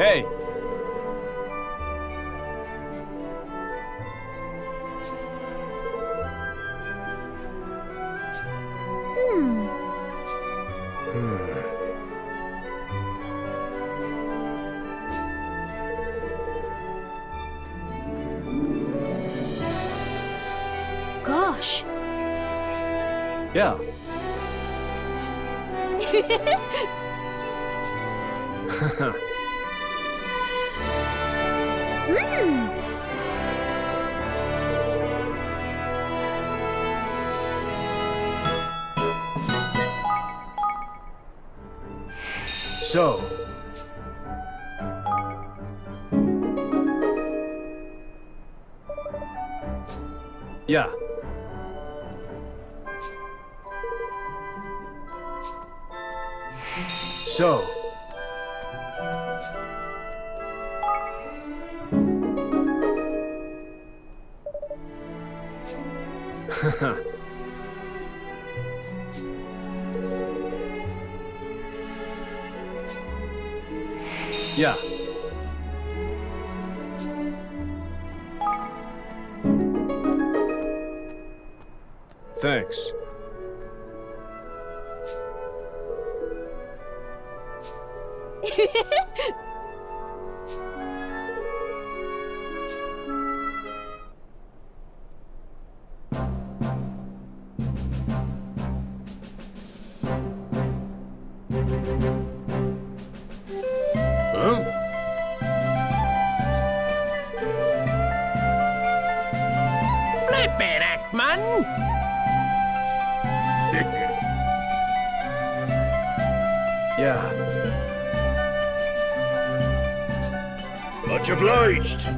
Hey! Hmm. Gosh. Yeah. so. Yeah. So. Yeah. Thanks. Huh? Flip Ackman! Yeah. Much obliged.